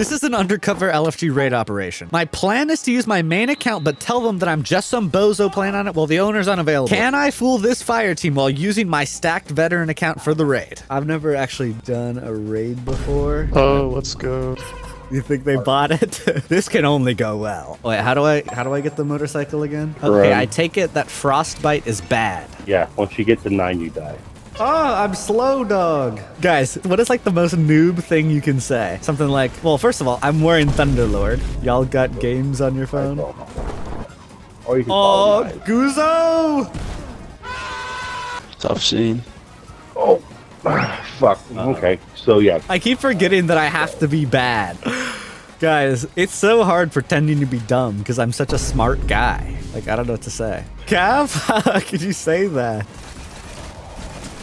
This is an undercover LFG raid operation. My plan is to use my main account, but tell them that I'm just some bozo playing on it while the owner's unavailable. Can I fool this fire team while using my stacked veteran account for the raid? I've never actually done a raid before. Oh, let's go. You think they bought it? this can only go well. Wait, how do I how do I get the motorcycle again? Okay, Run. I take it that frostbite is bad. Yeah, once you get to nine, you die. Oh, I'm slow dog. Guys, what is like the most noob thing you can say? Something like, well, first of all, I'm wearing Thunderlord. Y'all got games on your phone? Or you can Oh, follow mine. Guzo! Tough scene. Oh, fuck. Uh-huh. Okay, so yeah, I keep forgetting that I have to be bad. Guys, it's so hard pretending to be dumb because I'm such a smart guy. Like, I don't know what to say. Cav, how could you say that?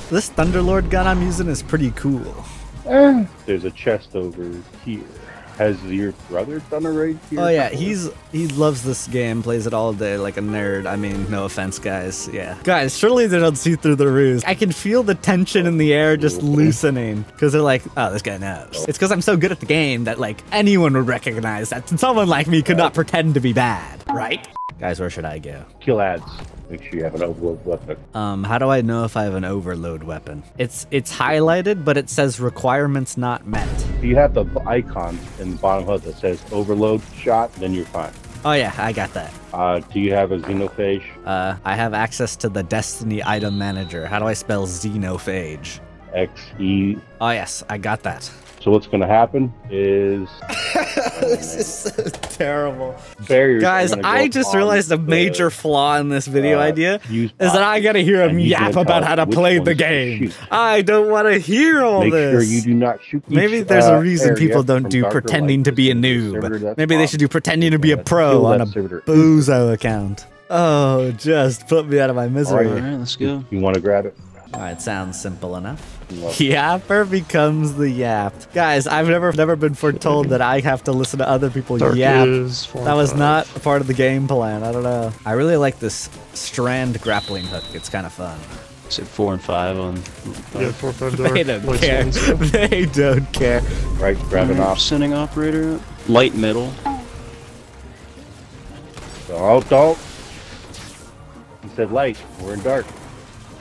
This Thunderlord gun I'm using is pretty cool. Eh. there's a chest over here. Has your brother done a raid here? Oh yeah, before? he's he loves this game, plays it all day like a nerd. I mean, no offense, guys. Yeah, guys, surely they don't see through the ruse. I can feel the tension in the air just oh. loosening because they're like, oh, this guy knows. It's because I'm so good at the game that like anyone would recognize that someone like me could not pretend to be bad, right? Guys, where should I go? kill ads. Make sure you have an overload weapon. Um, how do I know if I have an overload weapon? It's it's highlighted, but it says requirements not met. If you have the icon in the bottom HUD that says overload shot, then you're fine. Oh yeah, I got that. Uh, do you have a xenophage? Uh, I have access to the Destiny item manager. How do I spell xenophage? X E. Oh yes, I got that. So what's going to happen is this is so terrible. barriers. Guys, go I just realized a the, major flaw in this video uh, idea is that I gotta hear him yap about how to play the game. I don't want to hear all Make this. sure you do not shoot. each, Maybe there's a uh, reason area people don't do pretending to be a This is the server noob. Maybe they should do pretending to be a pro on that a server. Bozo account. Oh, just put me out of my misery. All right, let's go. You want to grab it? All right, sounds simple enough. Yapper becomes the yapped. Guys, I've never never been foretold that I have to listen to other people Dark yap. That was five. not a part of the game plan. I don't know. I really like this strand grappling hook. It's kind of fun. Say four and five on. Yeah, four and five dark. They don't light care. they don't care. Right, grab an op. Sending operator. Light middle. Don't, don't. He said light. We're in dark.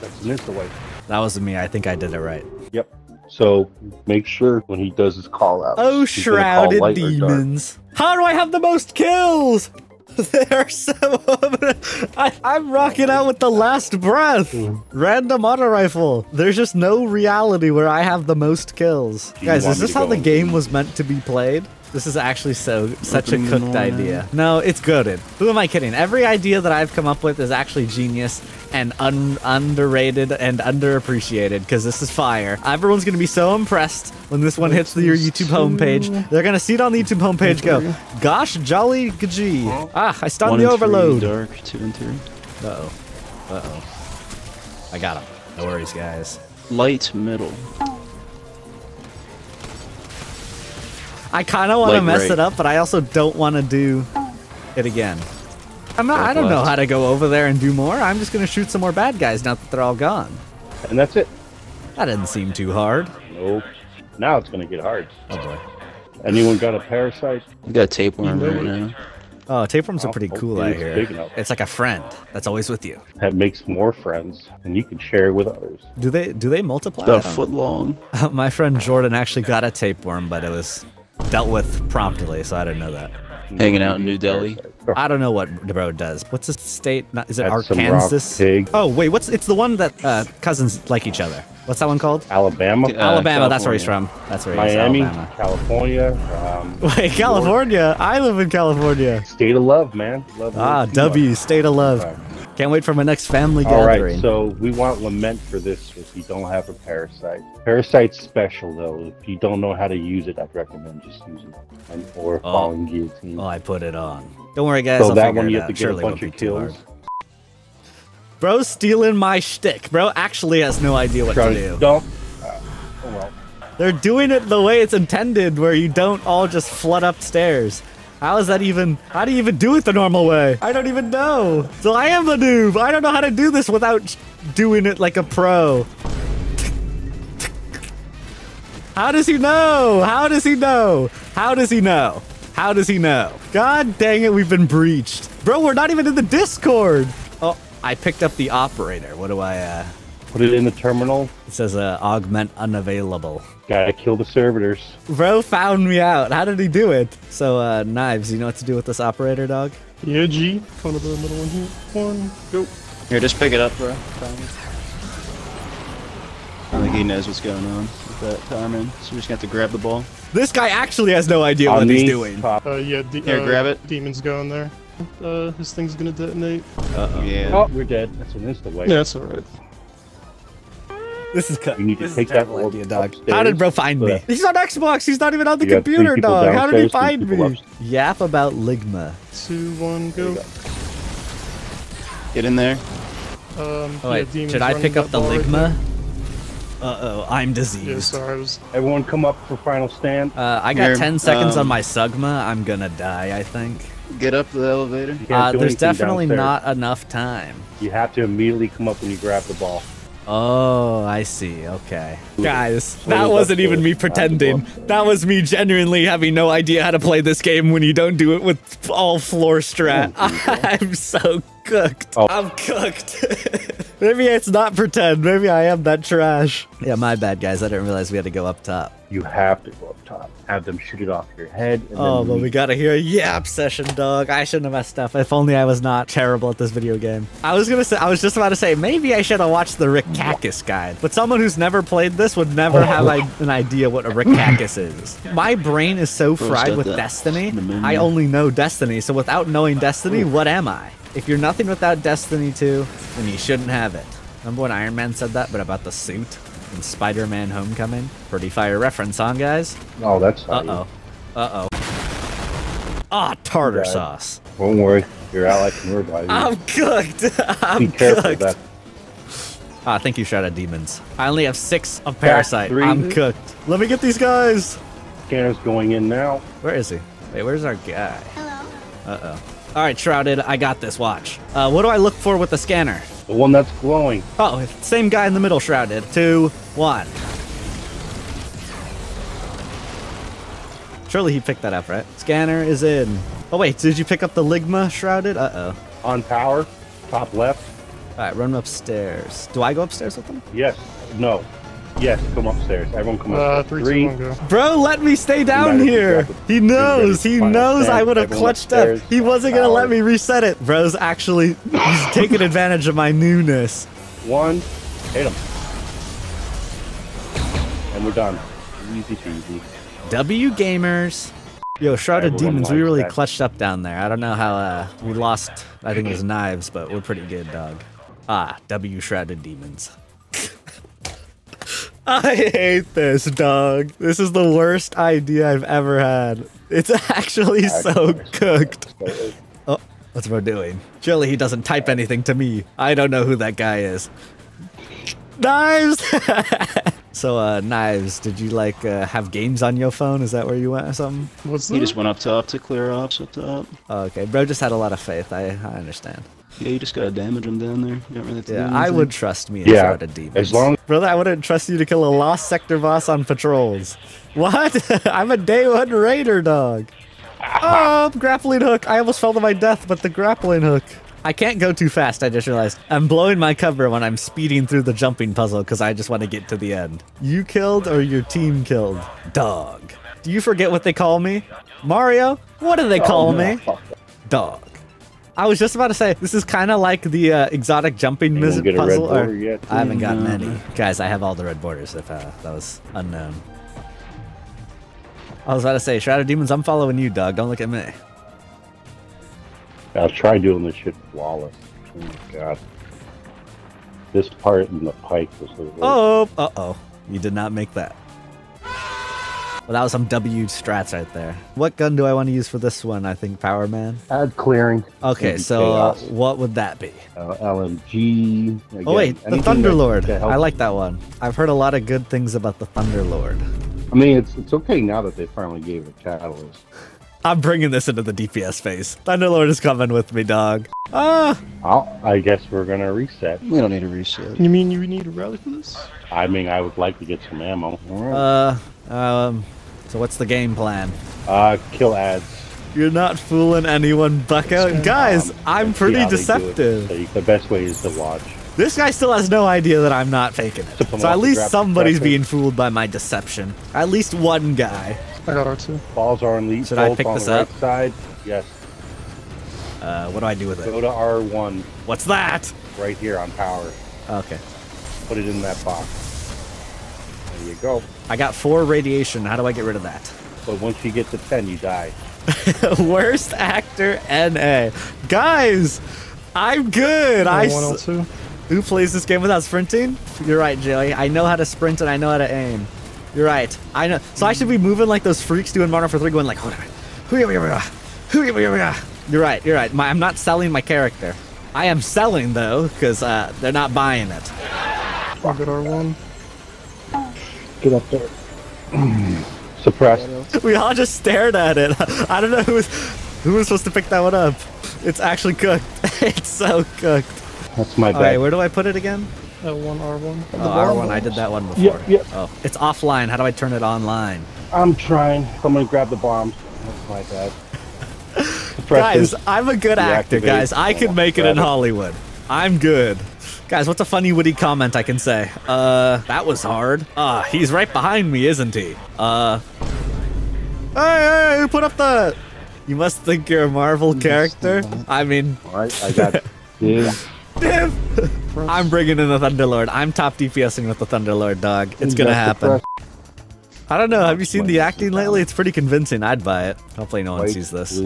That's an insta light. That wasn't me. I think I did it right. Yep. So make sure when he does his call out. Oh, he's gonna call shrouded demons. How do I have the most kills? They're so. I, I'm rocking out with the last breath. Mm-hmm. Random auto rifle. There's just no reality where I have the most kills. Guys, is this how the game was meant to be played? This is actually so such a cooked idea. No, it's goaded. Who am I kidding? Every idea that I've come up with is actually genius and un- underrated and underappreciated because this is fire. Everyone's gonna be so impressed when this one hits the, your YouTube homepage. They're gonna see it on the YouTube homepage. Go, gosh, jolly gee. Ah, I stunned One the overload. Three dark. Two and three. Uh oh. Uh oh. I got him. No worries, guys. Light middle. I kind of want to mess right. it up, but I also don't want to do it again. I'm not, I don't know how to go over there and do more. I'm just gonna shoot some more bad guys now that they're all gone. And that's it. That didn't seem too hard. Nope. Now it's gonna get hard. Oh boy. Anyone got a parasite? We got a tapeworm right now. Oh, tapeworms are Oh, pretty cool hopefully out it's here. It's like a friend that's always with you. That makes more friends, and you can share with others. Do they do they multiply? About a I foot long. My friend Jordan actually got a tapeworm, but it was dealt with promptly, so I didn't know that. Hanging out in New Delhi. I don't know what the bro does. What's the state? Not, is it That's some raw Arkansas? Oh wait, what's it's the one that uh, cousins like each other. What's that one called? Alabama, Uh, Alabama. That's where he's from. That's where he's from. Miami, Alabama. California, um, Wait, California. I live in California. state of love, man. Love Ah, W, state of love. Right. Can't wait for my next family All right, gathering. so we want lament for this if you don't have a parasite. Parasite's special though. If you don't know how to use it, I'd recommend just using it and, or Oh. falling guillotine. oh, I put it on. Don't worry, guys. so I'll that one you have to get Surely a bunch of kills. Bro, stealing my shtick. Bro actually has no idea what Try to do. dump. Uh, oh well. They're doing it the way it's intended, where you don't all just flood upstairs. How is that even? How do you even do it the normal way? I don't even know. So I am a noob. I don't know how to do this without doing it like a pro. How does he know? How does he know? How does he know? How does he know? God dang it, we've been breached. Bro, we're not even in the Discord. Oh, I picked up the operator. What do I, uh, Put it in the terminal. it says uh, augment unavailable. Gotta kill the servitors. Bro found me out. How did he do it? So, uh, Knives, you know what to do with this operator, dog? Yeah, G. Front of the middle one here. One, go. Here, just pick it up, bro. I think he knows what's going on with that timing. So we just got to grab the ball. This guy actually has no idea On what he's doing. top. Uh, yeah, de- Here, uh, grab it. Demon's going there. Uh, his thing's gonna detonate. Uh-oh. Yeah. Oh, we're dead. That's an insta way. Yeah, that's alright. This is cut. You need to this take that terrible idea, dog. upstairs. How did bro find me? He's on Xbox. He's not even on the You computer, dog. How did he find me? upstairs. Yap about Ligma. Two, one, go. Get in there. Um, Oh wait, Demon's should I pick up the ball right Ligma? Uh oh, I'm Yeah, diseased. sorry, I was. Everyone come up for final stand. Uh, I got Here, 10 seconds on um, my Sugma. I'm gonna die, I think. Get up the elevator. Uh, there's definitely downstairs. not enough time. You have to immediately come up when you grab the ball. Oh, I see. Okay. Guys, that wasn't even me I have to pretending. That was me genuinely having no idea how to play this game when you don't do it with all floor strat. I'm so cooked. Oh. I'm cooked. Maybe it's not pretend. Maybe I am that trash. Yeah, my bad, guys. I didn't realize we had to go up top. You have to go up top. Have them shoot it off your head. And Oh, then but we leave. gotta hear a yap session, dog. I shouldn't have messed up. If only I was not terrible at this video game. I was gonna say, I was just about to say, maybe I should have watched the Rick Cactus guide. But someone who's never played this would never have I- an idea what a Rick Cactus is. My brain is so fried with that Destiny. in the menu. I only know Destiny. So without knowing Destiny, what am I? If you're nothing without Destiny 2, then you shouldn't have it. Remember when Iron Man said that, but about the suit in Spider-Man: Homecoming? Pretty fire reference, huh, guys? Oh, that's Uh-oh. Uh oh. Ah, tartar Okay. sauce. Don't worry. Your ally can revive you. I'm cooked. I'm Be careful. cooked. That Ah, thank you, Shrouded Demons. I only have six of Parasite. three. I'm cooked. Let me get these guys. scanner's going in now. Where is he? Wait, where's our guy? Hello. Uh oh. All right, Shrouded, I got this. Watch. Uh, what do I look for with the scanner? The one that's glowing. Oh, same guy in the middle, Shrouded. Two, one. Surely he picked that up, right? Scanner is in. Oh wait, did you pick up the Ligma, Shrouded? Uh oh. On power. Top left. All right, run upstairs. Do I go upstairs with them? Yes. No. Yes. Come upstairs. Everyone come Uh, upstairs. three, two, one, go. Bro, let me stay down matter here. grab. He knows. He for final knows I would have clutched up. He wasn't gonna let me reset it. Bro's actually he's taking advantage of my newness. One. Hit him. And we're done. Easy peasy. W gamers. Yo, Shrouded Everyone Demons, we really clutched up down there. I don't know how uh, we lost. I think it was knives, but we're pretty good, dog. Ah, W Shrouded Demons. I hate this, dog. This is the worst idea I've ever had. It's actually so cooked. Oh, what's bro doing? Surely he doesn't type anything to me. I don't know who that guy is. Knives! so, uh, Knives, did you, like, uh, have games on your phone? Is that where you went or something? What's He that? just went up top to clear ops up top. Oh, okay. Bro just had a lot of faith. I, I understand. Yeah, you just gotta damage him down there. You don't really have to do Yeah, I would trust me in Yeah. Shrouded Demons. As long Brother, I wouldn't trust you to kill a lost sector boss on patrols. What? I'm a day one raider dog. Oh, grappling hook. I almost fell to my death, but the grappling hook. I can't go too fast, I just realized. I'm blowing my cover when I'm speeding through the jumping puzzle because I just want to get to the end. You killed or your team killed? Dog. Do you forget what they call me? Mario? What do they oh, call Oh, no, me? Dog. I was just about to say, this is kind of like the uh, exotic jumping Anyone mis- a red puzzle. or- yet? I haven't gotten No. any. Guys, I have all the red borders if uh, that was unknown. I was about to say, Shrouded Demons, I'm following you, dog. Don't look at me. I'll try doing this shit flawless. Oh my god. This part in the pike was the worst. Oh, uh oh. You did not make that. Well, that was some W strats right there. What gun do I want to use for this one? I think Power Man. Add clearing. Okay, Maybe so chaos. what would that be? Uh, LMG. Oh wait, the anything Thunderlord. I like that one. I've heard a lot of good things about the Thunderlord. I mean, it's it's okay now that they finally gave it catalyst. I'm bringing this into the DPS phase. Thunderlord is coming with me, dog. Ah, I'll, I guess we're gonna reset. We don't need a reset. You mean you need a rally for this? I mean, I would like to get some ammo. All right. uh, um, so what's the game plan? Uh, kill ads. You're not fooling anyone, Bucko. Guys, I'm pretty how they do it. deceptive. So the best way is to watch. This guy still has no idea that I'm not faking it. So at least somebody's being fooled by my deception. At least one guy. I got R2. Balls are on lead. Should I bolts pick on this the right side. Yes. Uh, what do I do with it? Go to R1 What's that? right here on power. Okay. Put it in that box. There you go. I got four radiation. How do I get rid of that? But once you get to 10, you die. Worst actor NA. Guys, I'm good. I L1, s- L2. Who plays this game without sprinting? You're right, Joey. I know how to sprint and I know how to aim. You're right. I know. So I should be moving like those freaks doing Modern Warfare 3 going like, hold on. You're right. You're right. My, I'm not selling my character. I am selling though, because uh, they're not buying it. I got R1. Get up there. Suppressed. We all just stared at it. I don't know who was, who was supposed to pick that one up. It's actually cooked. it's so cooked. That's my bad. right, where do I put it again? L1, R1. Oh, R1. I did that one before. Yep, yep. Oh, it's offline. How do I turn it online? I'm trying. Someone grab the bombs. That's my bad. Guys, I'm a good actor, guys. I could make it in it. Hollywood. I'm good. Guys, what's a funny, witty comment I can say? Uh, that was hard. Uh, he's right behind me, isn't he? Uh, hey, hey, who put up the... You must think you're a Marvel character? I mean, All right, I got this. I'm bringing in the Thunderlord. I'm top DPSing with the Thunderlord, dog. It's gonna happen. I don't know. Have you seen the acting lately? It's pretty convincing. I'd buy it. Hopefully no one sees this.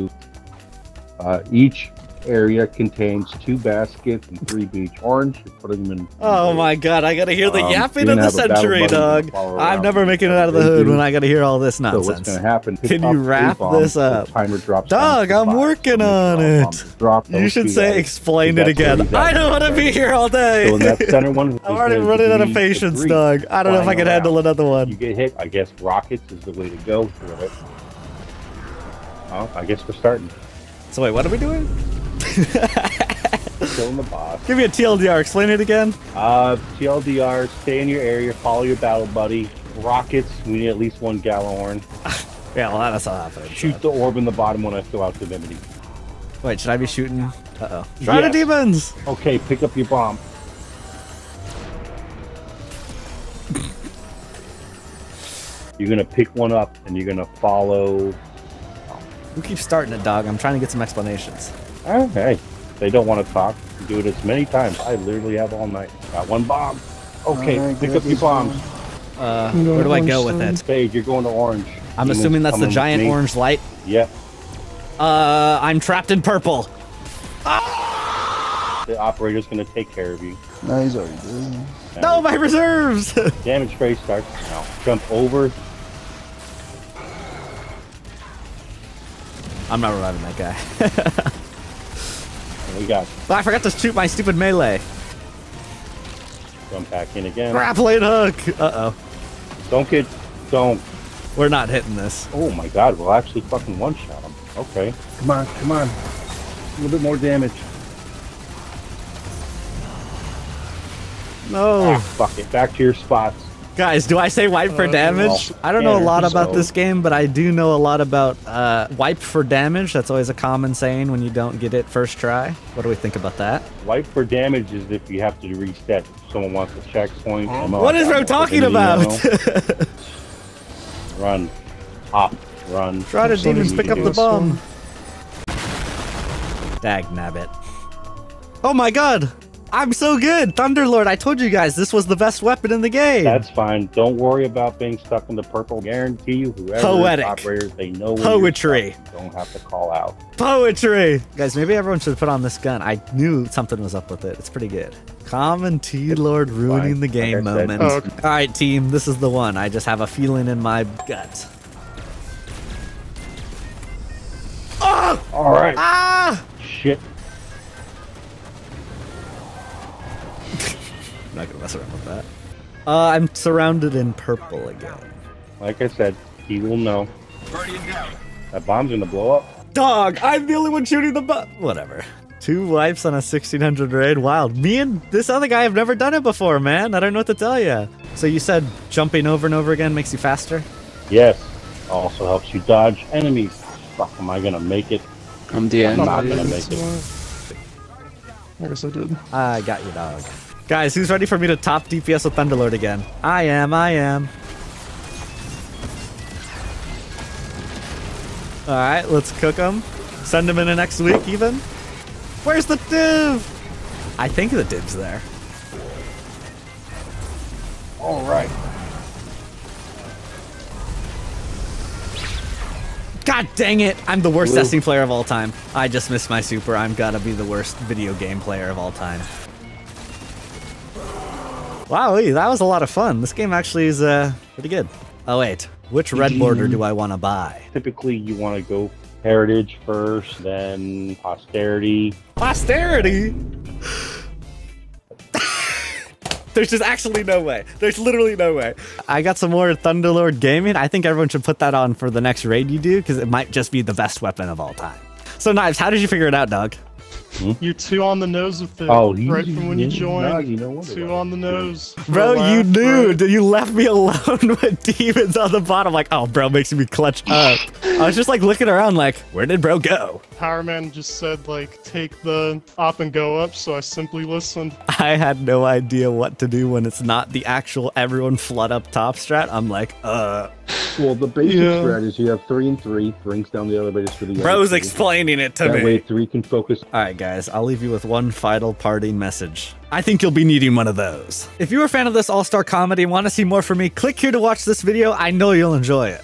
Uh, each area contains two baskets and three beach orange. You're putting them in. Oh my god, I gotta hear the Um, yapping of the have a battle century, dog. I'm never making it out of the hood when I gotta hear all this nonsense. So what's to happen? Can you wrap this up? Timer drops Dog, I'm working on it. Drop, You should say explain it again. I don't want to be here all day. So that center one, I'm already running out of patience, dog. I don't know if I can handle another one. You get hit. I guess rockets is the way to go for it. Oh, I guess we're starting. So wait, what are we doing? Killing the boss. Give me a TLDR. Explain it again. Uh, TLDR, stay in your area, follow your battle buddy. Rockets, we need at least one Gjallarhorn. Yeah, well that's not happening. Shoot the orb in the bottom when I throw out Divinity. Wait, should I be shooting? Uh oh. Try Yes. the demons. Okay, pick up your bomb. You're gonna pick one up and you're gonna follow. Who keeps starting it, dog? I'm trying to get some explanations. Hey, they don't want to talk. Do it as many times. I literally have all night. Got one bomb. Okay, Alright, pick up your bombs. Uh, where do I go with it? Spade, you're going to orange. I'm Demons assuming that's the giant orange light. Yep. Uh, I'm trapped in purple. The operator's gonna take care of you. No, he's already dead. No, my reserves. Damage phase starts now. Jump over. I'm not reviving that guy. And we got oh, I forgot to shoot my stupid melee. jump back in again. Grappling hook. Uh oh. Don't get. Don't. We're not hitting this. Oh my god, we'll actually fucking one shot him. Okay. Come on, come on. A little bit more damage. No. Ah, fuck it. Back to your spots. Guys, do I say wipe for Uh, damage? well, I don't know a lot standard, about this game, but I do know a lot about uh, wipe for damage. That's always a common saying when you don't get it first try. What do we think about that? Wipe for damage is if you have to reset. If someone wants a checkpoint. ammo, What is ammo, Ro talking about? Run. Hop. Run. Try to demons pick up the bomb. Dag nabbit. Oh my god! I'm so good! Thunderlord, I told you guys this was the best weapon in the game! That's fine. Don't worry about being stuck in the purple. Guarantee you, whoever Poetic. is operators, they know when Poetry. You're don't have to call out. Poetry! Guys, maybe everyone should put on this gun. I knew something was up with it. It's pretty good. Common T Lord ruining fine. the game Like I said. moment. Oh, okay. Alright, team, this is the one. I just have a feeling in my gut. Oh! All right. Ah! Shit. I'm not gonna mess around with that. Uh, I'm surrounded in purple again. Like I said, he will know. That bomb's gonna blow up. Dog, I'm the only one shooting the bu- Whatever. Two wipes on a 1600 raid. Wild. Me and this other guy have never done it before, man. I don't know what to tell you. So you said jumping over and over again makes you faster? Yes. Also helps you dodge enemies. Fuck, am I gonna make it? I'm the end. I'm not gonna make it. I guess I did. I got you, dog. Guys, who's ready for me to top DPS with Thunderlord again? I am, I am. Alright, let's cook him. Send him in the next week, even. Where's the div? I think the div's there. All right. God dang it! I'm the worst Blue. testing player of all time. I just missed my super. I'm gotta be the worst video game player of all time. Wow, that was a lot of fun. This game actually is uh, pretty good. Oh wait, which red border do I want to buy? Typically, you want to go heritage first, then posterity. Posterity. There's just actually no way. There's literally no way. I got some more Thunderlord gaming. I think everyone should put that on for the next raid you do because it might just be the best weapon of all time. So, Knives, how did you figure it out, Doug? You're two on the nose with it. Oh, right from when you you- joined. no, you know what it two on the nose. Bro, For you laugh, knew. right? You left me alone with demons on the bottom. Like, oh, bro, makes me clutch up. I was just like looking around, like, where did bro go? Power Man just said like take the op and go up, so I simply listened. I had no idea what to do when it's not the actual everyone flood up top strat. I'm like, uh, Well, the basic Yeah. strat is you have three and three, brings down the elevators for the other bro's two. explaining it to That me. way, three can focus. All right, guys, I'll leave you with one final parting message. I think you'll be needing one of those. If you're a fan of this all star comedy and want to see more from me, click here to watch this video. I know you'll enjoy it.